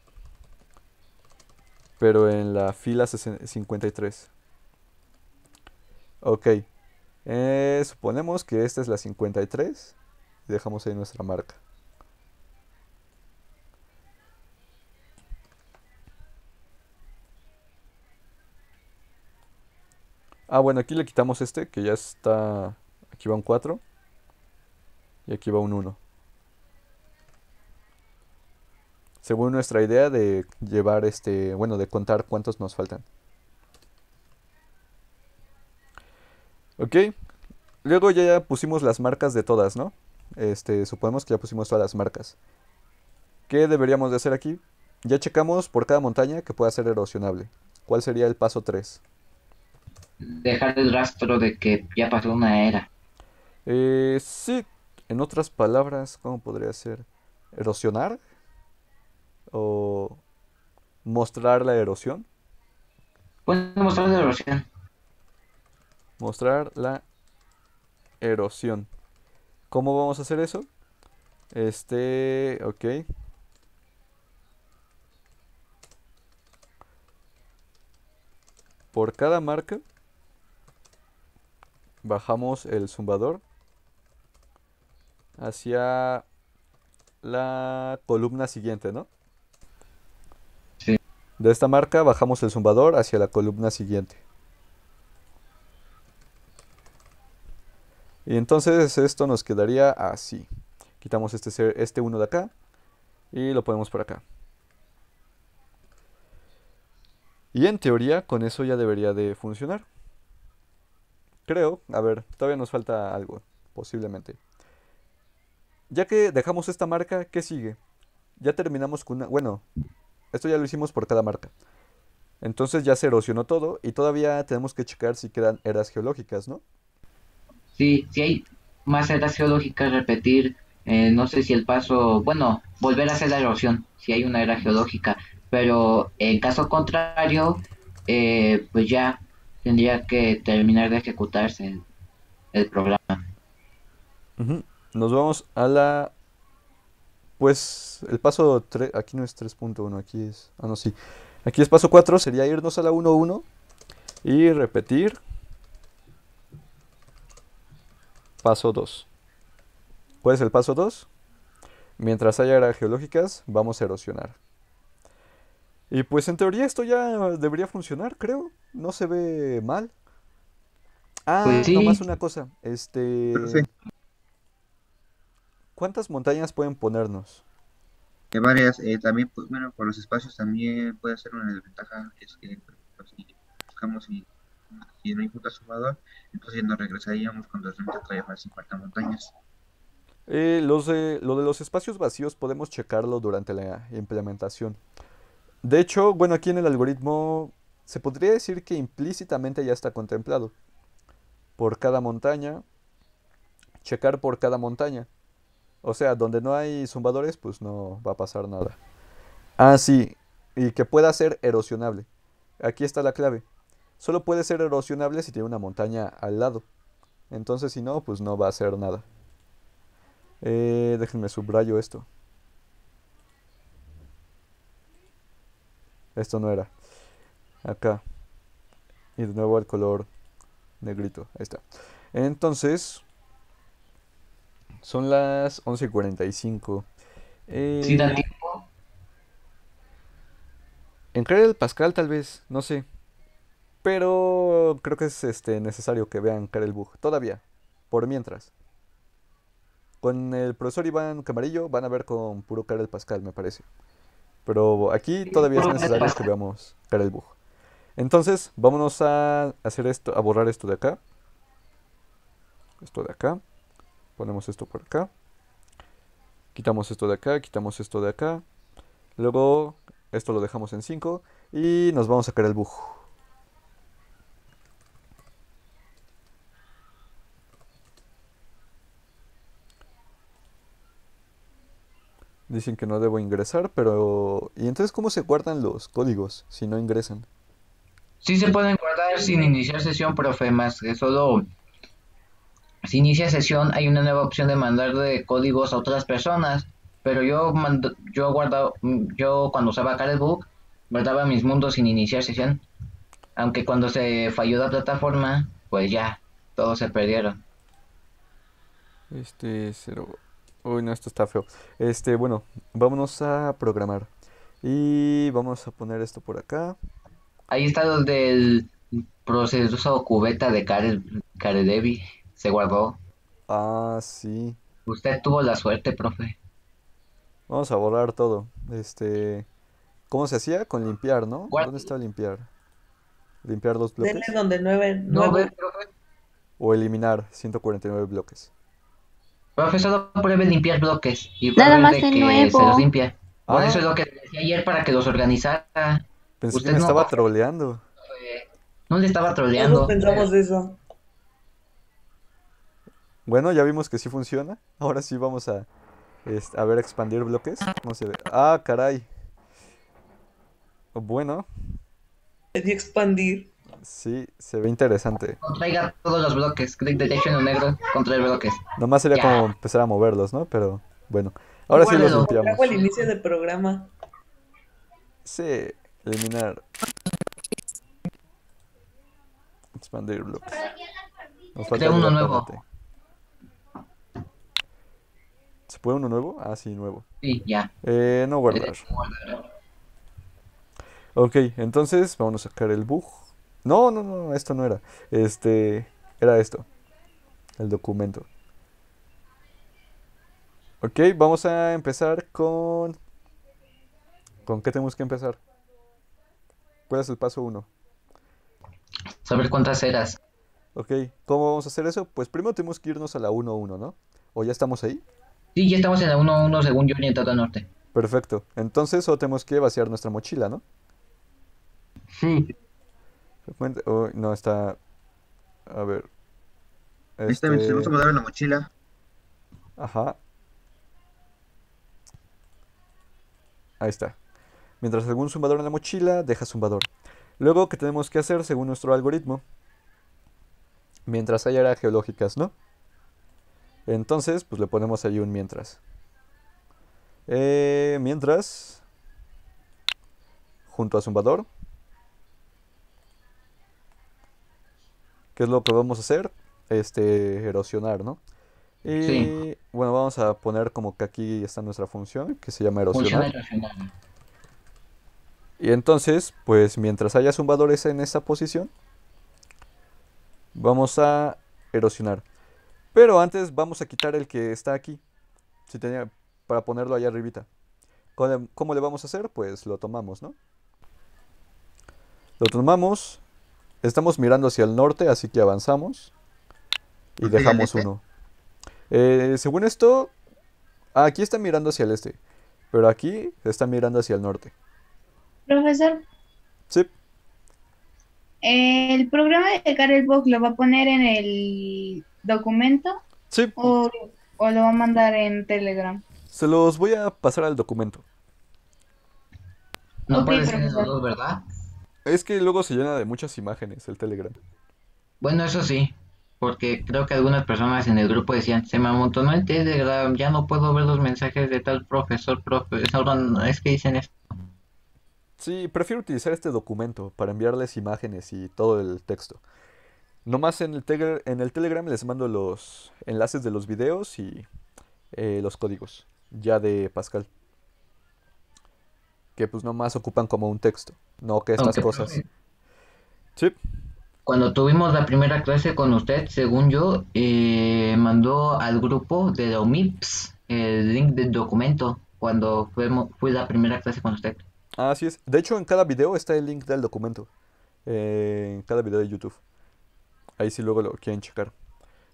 pero en la fila 53. Ok. Eh, suponemos que esta es la 53 y dejamos ahí nuestra marca. Ah, bueno, aquí le quitamos este, que ya está... Aquí va un 4. Y aquí va un 1. Según nuestra idea de llevar este, bueno, de contar cuántos nos faltan. Ok. Luego ya pusimos las marcas de todas, ¿no? Este, suponemos que ya pusimos todas las marcas. ¿Qué deberíamos de hacer aquí? Ya checamos por cada montaña que pueda ser erosionable. ¿Cuál sería el paso 3? Dejar el rastro de que ya pasó una era. Eh, sí, en otras palabras, ¿cómo podría ser? ¿Erosionar? ¿O mostrar la erosión? Pues mostrar la erosión. Mostrar la erosión. ¿Cómo vamos a hacer eso? Este, ok. Por cada marca bajamos el zumbador hacia la columna siguiente, ¿no? Sí. De esta marca bajamos el zumbador hacia la columna siguiente. Y entonces esto nos quedaría así. Quitamos este, este uno de acá y lo ponemos por acá. Y en teoría con eso ya debería de funcionar. Creo, a ver, todavía nos falta algo, posiblemente. Ya que dejamos esta marca, ¿qué sigue? Ya terminamos con una... Bueno, esto ya lo hicimos por cada marca. Entonces ya se erosionó todo y todavía tenemos que checar si quedan eras geológicas, ¿no? Sí, si hay más eras geológicas, repetir, eh, no sé si el paso, bueno, volver a hacer la erosión, si hay una era geológica, pero en caso contrario, eh, pues ya tendría que terminar de ejecutarse el, programa. Nos vamos a la... Pues el paso 3, aquí no es 3.1, aquí es... Ah, no, sí. Aquí es paso 4, sería irnos a la 1-1 y repetir. Paso 2. ¿Cuál es el paso 2? Mientras haya áreas geológicas, vamos a erosionar. Y pues en teoría esto ya debería funcionar, creo. No se ve mal. Ah, pues nomás una cosa. Este. ¿Cuántas montañas pueden ponernos? De varias. Eh, también, pues, bueno, por los espacios también puede ser una desventaja. Es que pues, si buscamos y, si no punto sumador, entonces nos regresaríamos cuando todavía más 50 montañas. Eh, los lo de los espacios vacíos podemos checarlo durante la implementación. De hecho, bueno, aquí en el algoritmo se podría decir que implícitamente ya está contemplado. Por cada montaña, checar por cada montaña. O sea, donde no hay zumbadores, pues no va a pasar nada. Ah, sí, y que pueda ser erosionable. Aquí está la clave. Solo puede ser erosionable si tiene una montaña al lado. Entonces, si no, pues no va a hacer nada. Eh, déjenme subrayo esto. Esto no era. Acá. Y de nuevo el color negrito. Ahí está. Entonces, son las 11.45. Eh, ¿Sí da tiempo? En el Pascal tal vez, no sé. Pero creo que es este necesario que vean el Bug. Todavía. Por mientras. Con el profesor Iván Camarillo van a ver con puro Karel Pascal, me parece. Pero aquí todavía es necesario que veamos Karel Bug. Entonces, vámonos a hacer esto, a borrar esto de acá. Esto de acá. Ponemos esto por acá. Quitamos esto de acá, quitamos esto de acá. Luego, esto lo dejamos en 5. Y nos vamos a sacar el bug. Dicen que no debo ingresar, pero... ¿Y entonces cómo se guardan los códigos si no ingresan? Sí se pueden guardar sin iniciar sesión, profe, más que solo... Si inicia sesión hay una nueva opción de mandar de códigos a otras personas, pero yo mando, yo guardado, yo cuando usaba Book guardaba mis mundos sin iniciar sesión. Aunque cuando se falló la plataforma, pues ya, todos se perdieron. Este, cero... Uy, no, esto está feo. Este, bueno, vámonos a programar. Y vamos a poner esto por acá. Ahí está lo del proceso cubeta de Caredevi. Se guardó. Ah, sí. Usted tuvo la suerte, profe. Vamos a borrar todo. Este. ¿Cómo se hacía? Con limpiar, ¿no? ¿Dónde está limpiar? Limpiar dos bloques. Denle donde nueve, nueve. O eliminar 149 bloques. Profesor, pruebe limpiar bloques y Nada más de, que se los limpia. Por eso es lo que decía ayer para que los organizara. Pensé Usted que me estaba troleando. No le estaba troleando. No pensamos eso. Bueno, ya vimos que sí funciona. Ahora sí vamos a, a ver expandir bloques. No se ve. Ah, caray. Bueno. expandir. Sí, se ve interesante. Traiga todos los bloques, clic derecho en negro contra el bloques. Nomás sería como empezar a moverlos, ¿no? Pero bueno, ahora sí los limpiamos. Hago el inicio del programa. Sí, eliminar. Expandir bloques. Nos falta uno nuevo. ¿Se puede uno nuevo? Ah, sí, nuevo. Sí, ya. Eh, no guardar. Ok, entonces vamos a sacar el bug. No, no, no, esto no era. Este, era esto. El documento. Ok, vamos a empezar con... ¿Con qué tenemos que empezar? ¿Cuál es el paso 1? Saber cuántas eras. Ok, ¿cómo vamos a hacer eso? Pues primero tenemos que irnos a la 1-1, ¿no? ¿O ya estamos ahí? Sí, ya estamos en la 1-1 según yo orientado al norte. Perfecto. Entonces solo tenemos que vaciar nuestra mochila, ¿no? Sí no, está. A ver. Este... Que en la mochila. Ajá. Ahí está. Mientras algún zumbador en la mochila, deja zumbador. Luego, ¿qué tenemos que hacer según nuestro algoritmo? Mientras hay áreas geológicas, ¿no? Entonces, pues le ponemos ahí un mientras. Eh, mientras, junto a zumbador. ¿Qué es lo que vamos a hacer? Este, erosionar, ¿no? Y bueno, vamos a poner como que aquí está nuestra función, que se llama erosionar. Y entonces, pues mientras haya zumbadores en esa posición, vamos a erosionar. Pero antes vamos a quitar el que está aquí. Si tenía, para ponerlo allá arribita. ¿Cómo le vamos a hacer? Pues lo tomamos, ¿no? Lo tomamos. Estamos mirando hacia el norte, así que avanzamos. Y dejamos uno. Eh, según esto, aquí está mirando hacia el este. Pero aquí está mirando hacia el norte. Profesor. Sí. ¿El programa de Karel Box lo va a poner en el documento? Sí. O, lo va a mandar en Telegram? Se los voy a pasar al documento. No puede ser dos, ¿verdad? Es que luego se llena de muchas imágenes el Telegram. Bueno, eso sí, porque creo que algunas personas en el grupo decían, se me amontonó el Telegram, ya no puedo ver los mensajes de tal profesor, profesor, es que dicen esto. Sí, prefiero utilizar este documento para enviarles imágenes y todo el texto. Nomás en el, en el Telegram les mando los enlaces de los videos y eh, los códigos, ya de Pascal. Que pues nomás ocupan como un texto, no que estas cosas. Sí. Cuando tuvimos la primera clase con usted, según yo, eh, mandó al grupo de la UMIPS el link del documento cuando fuimos, fue la primera clase con usted. Así es. De hecho, en cada video está el link del documento. Eh, en cada video de YouTube. Ahí sí luego lo quieren checar.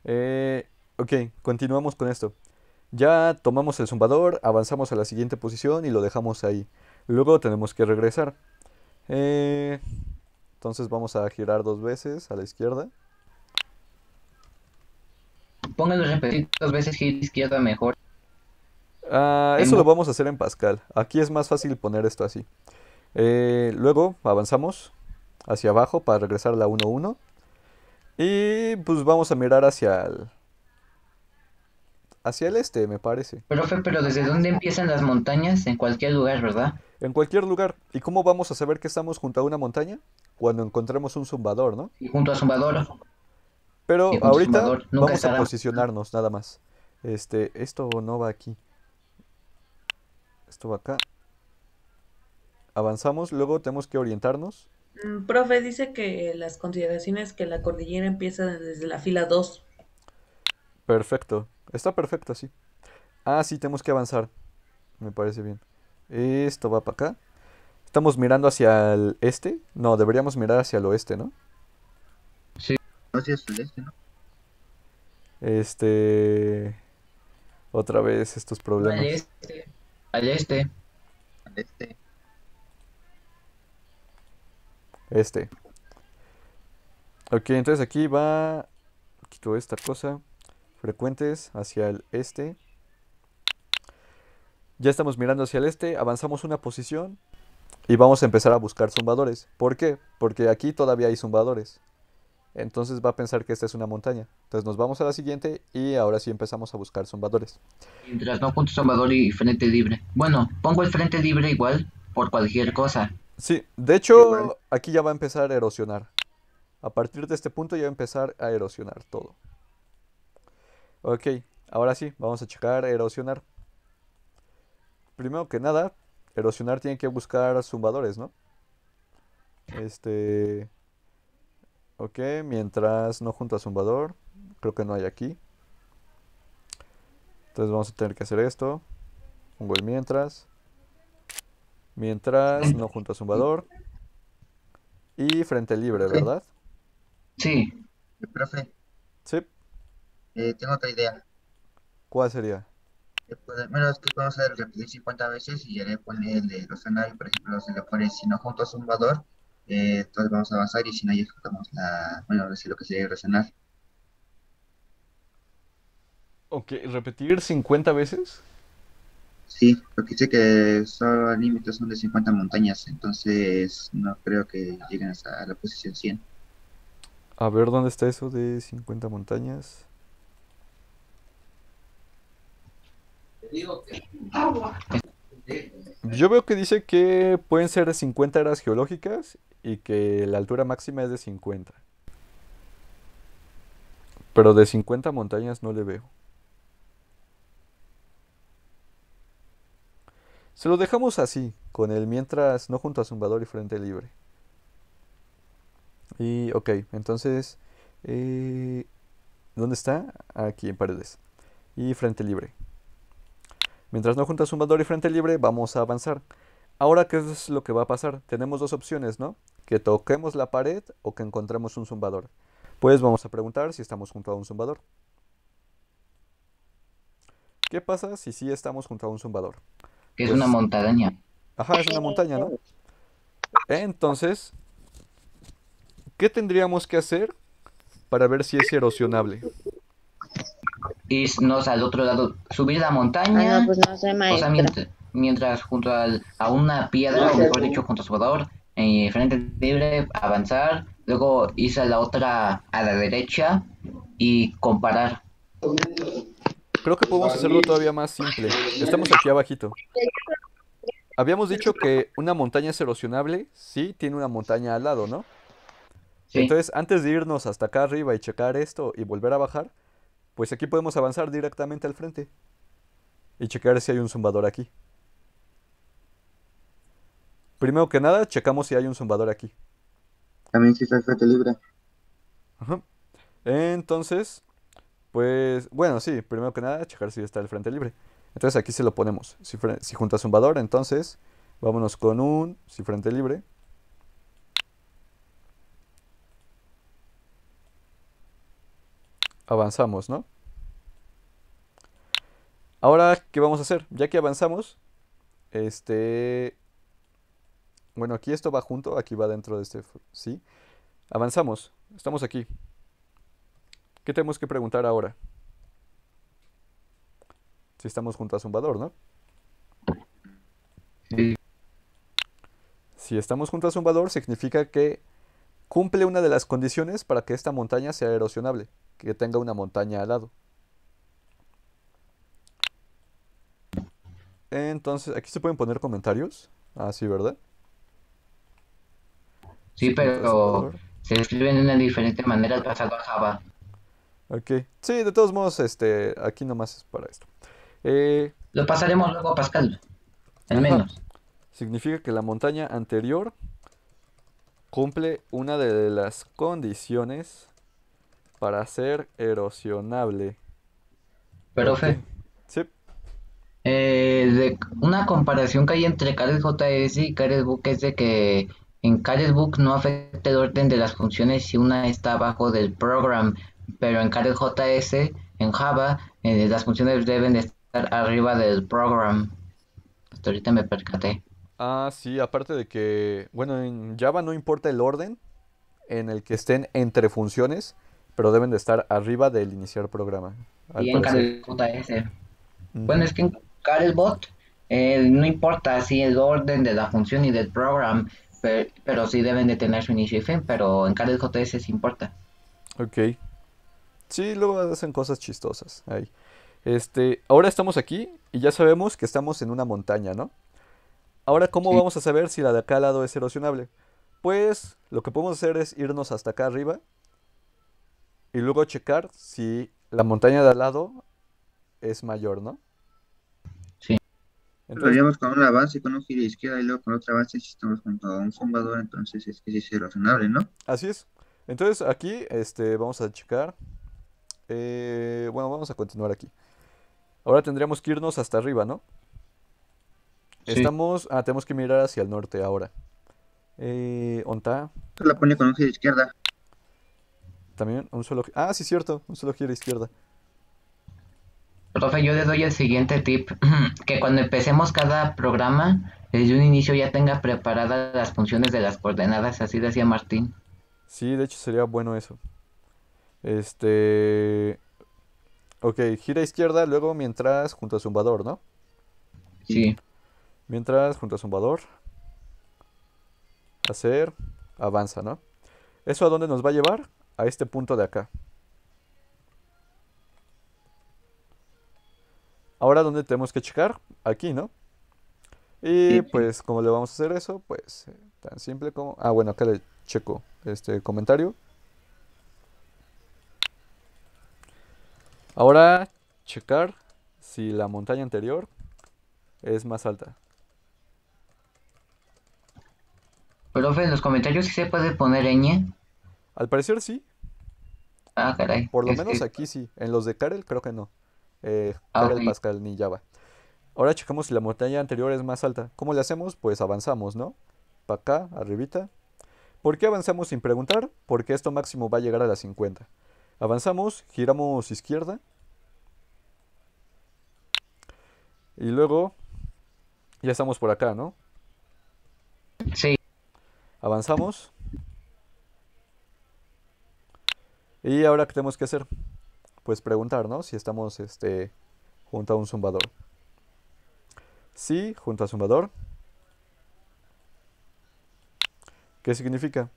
Eh, ok, continuamos con esto. Ya tomamos el zumbador, avanzamos a la siguiente posición y lo dejamos ahí. Luego tenemos que regresar. Eh, entonces vamos a girar dos veces a la izquierda. Pónganlo repetir dos veces gira izquierda mejor. Ah, eso lo vamos a hacer en Pascal. Aquí es más fácil poner esto así. Eh, luego avanzamos hacia abajo para regresar a la 1-1. Y pues vamos a mirar hacia el, hacia el este, me parece. Profe, pero ¿desde dónde empiezan las montañas? En cualquier lugar, ¿verdad? En cualquier lugar. ¿Y cómo vamos a saber que estamos junto a una montaña? Cuando encontremos un zumbador, ¿no? Y junto a zumbador. Pero ahorita vamos a posicionarnos nada más. Este, esto no va aquí. Esto va acá. Avanzamos, luego tenemos que orientarnos. Mm, profe, dice que las consideraciones que la cordillera empieza desde la fila 2. Perfecto. Está perfecto así. Ah, sí, tenemos que avanzar. Me parece bien. Esto va para acá. Estamos mirando hacia el este. No, deberíamos mirar hacia el oeste, ¿no? Sí, hacia el este, ¿no? Este. Otra vez estos problemas. Al este. Al este. Al este. Este. Ok, entonces aquí va. Quito esta cosa. Frecuentes hacia el este. Ya estamos mirando hacia el este. Avanzamos una posición. Y vamos a empezar a buscar zumbadores. ¿Por qué? Porque aquí todavía hay zumbadores. Entonces va a pensar que esta es una montaña. Entonces nos vamos a la siguiente y ahora sí empezamos a buscar zumbadores. Mientras no punto zumbador y frente libre. Bueno, pongo el frente libre igual por cualquier cosa. Sí, de hecho aquí ya va a empezar a erosionar. A partir de este punto ya va a empezar a erosionar todo. Ok, ahora sí, vamos a checar erosionar. Primero que nada, erosionar tiene que buscar zumbadores, ¿no? Este... Ok, mientras no junto a zumbador. Creo que no hay aquí. Entonces vamos a tener que hacer esto. Pongo el mientras. Mientras no junto a zumbador. Y frente libre, ¿verdad? Sí. Profe. Sí. Eh, tengo otra idea. ¿Cuál sería? Bueno, es que podemos hacer repetir 50 veces y ya le pone el de los escenarios, por ejemplo, se le pone si no junto a zumbador, eh, entonces vamos a avanzar y si no ya ejecutamos la, bueno, decir lo que sería resonar. Ok, ¿repetir 50 veces? Sí, porque dice que solo límites son de 50 montañas, entonces no creo que lleguen a la posición 100. A ver, ¿dónde está eso de 50 montañas? digo que agua. Yo veo que dice que pueden ser 50 eras geológicas y que la altura máxima es de 50. Pero de 50 montañas no le veo. Se lo dejamos así, con el mientras no junto a zumbador y frente libre. Y ok, entonces... Eh, ¿Dónde está? Aquí en paredes. Y frente libre. Mientras no junta a zumbador y frente libre, vamos a avanzar. Ahora, ¿qué es lo que va a pasar? Tenemos dos opciones, ¿no? Que toquemos la pared o que encontremos un zumbador. Pues vamos a preguntar si estamos junto a un zumbador. ¿Qué pasa si sí estamos junto a un zumbador? Que es una pues montaña. Ajá, es una montaña, ¿no? Entonces, ¿qué tendríamos que hacer para ver si es erosionable? Irnos al otro lado, subir la montaña. Ah, pues no sé, o sea, mientras, junto a una piedra, o mejor dicho, junto a su jugador, en frente libre, avanzar, luego irse a la otra, a la derecha y comparar. Creo que podemos hacerlo todavía más simple. Estamos aquí abajito. Habíamos dicho que una montaña es erosionable, sí, tiene una montaña al lado, ¿no? Entonces, antes de irnos hasta acá arriba y checar esto y volver a bajar, pues aquí podemos avanzar directamente al frente y checar si hay un zumbador aquí. Primero que nada, checamos si hay un zumbador aquí. También si está el frente libre. Ajá. Entonces, pues, bueno, sí, primero que nada, checar si está el frente libre. Entonces aquí se lo ponemos. Si, si junto a zumbador, entonces, vámonos con un si frente libre. Avanzamos, ¿no? Ahora, ¿qué vamos a hacer? Ya que avanzamos, este... Bueno, aquí esto va junto, aquí va dentro de este... ¿Sí? Avanzamos, estamos aquí. ¿Qué tenemos que preguntar ahora? Si estamos junto a Zumbador, ¿no? Sí. Si estamos junto a Zumbador, significa que cumple una de las condiciones para que esta montaña sea erosionable que tenga una montaña al lado. Entonces, aquí se pueden poner comentarios. Ah, sí, ¿verdad? Sí, pero se escriben de una diferente manera pasado a Java. Ok. Sí, de todos modos, este, aquí nomás es para esto. Eh, Lo pasaremos luego a Pascal. Al menos. Significa que la montaña anterior cumple una de las condiciones para ser erosionable. Profe. Sí. Eh, de una comparación que hay entre JS y Book es de que en Book no afecta el orden de las funciones si una está abajo del program, pero en JS, en Java, eh, las funciones deben de estar arriba del program. Hasta ahorita me percaté. Ah, sí, aparte de que, bueno, en Java no importa el orden en el que estén entre funciones, pero deben de estar arriba del iniciar programa. Y en JS. Bueno, es que en CarelBot eh, no importa si el orden de la función y del programa, pero, sí deben de tener su inicio y fin, pero en CarelJS sí importa. Ok. Sí, luego hacen cosas chistosas ahí. Este, ahora estamos aquí y ya sabemos que estamos en una montaña, ¿no? Ahora, ¿cómo vamos a saber si la de acá al lado es erosionable? Pues lo que podemos hacer es irnos hasta acá arriba y luego checar si la montaña de al lado es mayor, ¿no? Sí. Entonces, con un avance, con un giro de izquierda y luego con otro avance si estamos junto a un zumbador, entonces es que sí es razonable, ¿no? Así es. Entonces aquí este, vamos a checar. Eh, bueno, vamos a continuar aquí. Ahora tendríamos que irnos hasta arriba, ¿no? Estamos... Ah, tenemos que mirar hacia el norte ahora. Eh, ¿Onta? La pone con un giro de izquierda. También un solo... Ah, sí, cierto. Un solo giro a izquierda. Profe, yo le doy el siguiente tip. que cuando empecemos cada programa, desde un inicio ya tenga preparadas las funciones de las coordenadas. Así decía Martín. Sí, de hecho sería bueno eso. Este... Ok, gira izquierda, luego mientras junto a zumbador, ¿no? Sí. Mientras junto a zumbador. Hacer. Avanza, ¿no? ¿Eso a dónde nos va a llevar? a este punto de acá. Ahora, ¿dónde tenemos que checar? Aquí, ¿no? Y pues como le vamos a hacer eso, pues eh, tan simple como... Ah, bueno, acá le checo este comentario. Ahora checar si la montaña anterior es más alta. Profe, en los comentarios sí se puede poder ñ. Al parecer sí. Ah, caray. Por lo menos aquí sí. En los de Karel creo que no. Eh, ah, Karel, Pascal ni Java. Ahora checamos si la montaña anterior es más alta. ¿Cómo le hacemos? Pues avanzamos, ¿no? Para acá, arribita. ¿Por qué avanzamos sin preguntar? Porque esto máximo va a llegar a las 50. Avanzamos, giramos izquierda. Y luego ya estamos por acá, ¿no? Avanzamos. Y ahora, ¿qué tenemos que hacer? Pues preguntar, ¿no? Si estamos este, junto a un zumbador. Sí, junto a zumbador. ¿Qué significa?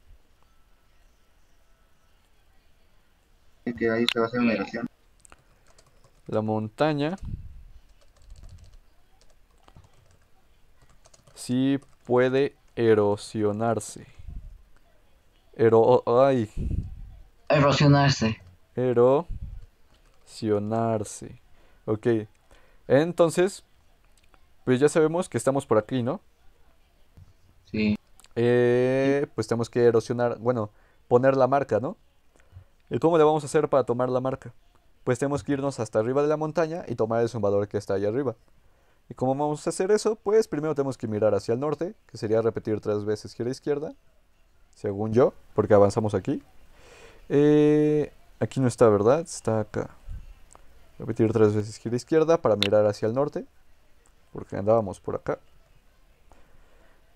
Que ahí se va a hacer una erosión. La montaña sí puede erosionarse. Ero ay. Erosionarse. Erosionarse. Ok. Entonces, pues ya sabemos que estamos por aquí, ¿no? Sí. Eh, pues tenemos que erosionar, bueno, poner la marca, ¿no? ¿Y cómo le vamos a hacer para tomar la marca? Pues tenemos que irnos hasta arriba de la montaña y tomar el zumbador que está ahí arriba. ¿Y cómo vamos a hacer eso? Pues primero tenemos que mirar hacia el norte, que sería repetir tres veces gira izquierda, según yo, porque avanzamos aquí. Eh, aquí no está, ¿verdad? Está acá. Repetir tres veces gira izquierda para mirar hacia el norte porque andábamos por acá.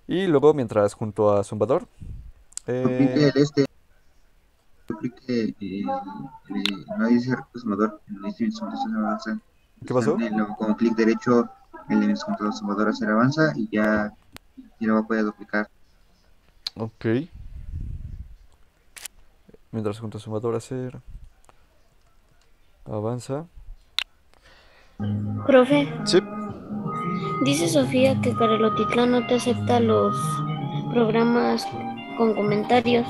Y luego, mientras junto a Zumbador. Eh... el este. que eh, no dice Zumbador, en este avanza. ¿Qué pasó? Con clic derecho, el junto a Zumbador hacer avanza y ya, ya lo va a poder duplicar. Ok. Mientras junto a Zumbador hacer. Avanza. Profe. Sí. Dice Sofía que Carelotitlán no te acepta los programas con comentarios.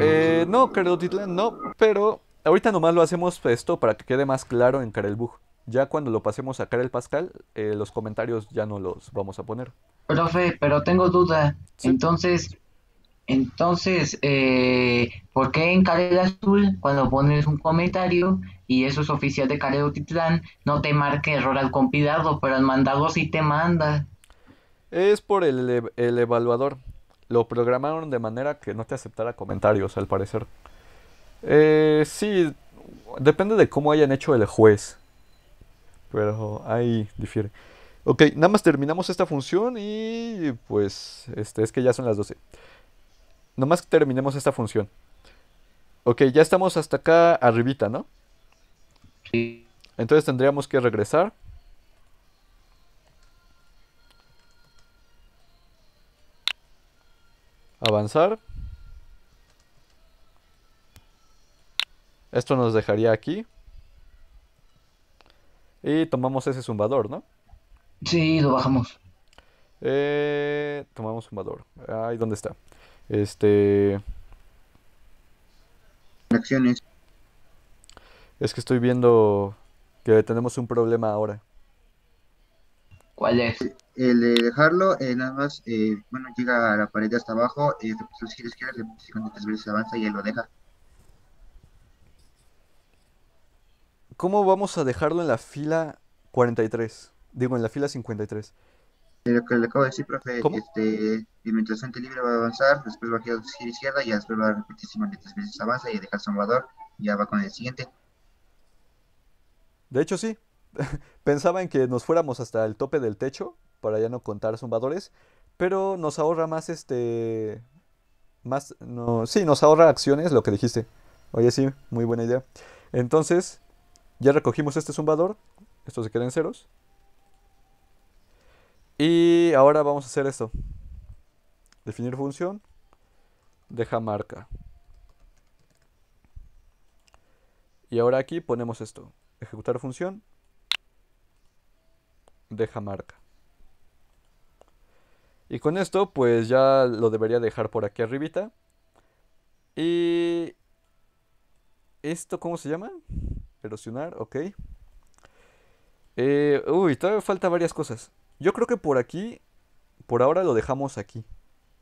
Eh, no, Carelotitlán no, pero ahorita nomás lo hacemos esto para que quede más claro en Carelbug. Ya cuando lo pasemos a Karel Pascal, eh, los comentarios ya no los vamos a poner. Profe, pero tengo duda. Entonces, entonces, eh, ¿por qué en Carel Azul, cuando pones un comentario y eso es oficial de Carel Titlán, no te marque error al compilado, pero al mandado sí te manda? Es por el, el evaluador. Lo programaron de manera que no te aceptara comentarios, al parecer. Eh, sí, depende de cómo hayan hecho el juez. Pero ahí difiere. Ok, nada más terminamos esta función y pues este es que ya son las 12 nomás terminemos esta función. Ok, ya estamos hasta acá arribita, ¿no? Sí. Entonces tendríamos que regresar. Avanzar. Esto nos dejaría aquí. Y tomamos ese zumbador, ¿no? Sí, lo bajamos. Eh, tomamos zumbador. Ahí, ¿dónde está? Este. Acciones. Es que estoy viendo que tenemos un problema ahora. ¿Cuál es? El de dejarlo, eh, nada más, eh, bueno, llega a la pared de hasta abajo, eh, si izquierda, tres veces avanza y él lo deja. ¿Cómo vamos a dejarlo en la fila 43? Digo, en la fila 53. Lo que le acabo de decir, profe, este, y mientras gente libre va a avanzar, después va a girar a izquierda y después va a repetir tres veces avanza y dejar salvador y ya va con el siguiente. De hecho, sí. Pensaba en que nos fuéramos hasta el tope del techo para ya no contar zumbadores, pero nos ahorra más este. Más. No, sí, nos ahorra acciones, lo que dijiste. Oye, sí, muy buena idea. Entonces, ya recogimos este zumbador. Esto se queda en ceros. Y ahora vamos a hacer esto. Definir función. Deja marca. Y ahora aquí ponemos esto. Ejecutar función. Deja marca. Y con esto, pues ya lo debería dejar por aquí arribita. Y... ¿Esto cómo se llama? Erosionar, ok. Eh, uy, todavía falta varias cosas. Yo creo que por aquí, por ahora lo dejamos aquí.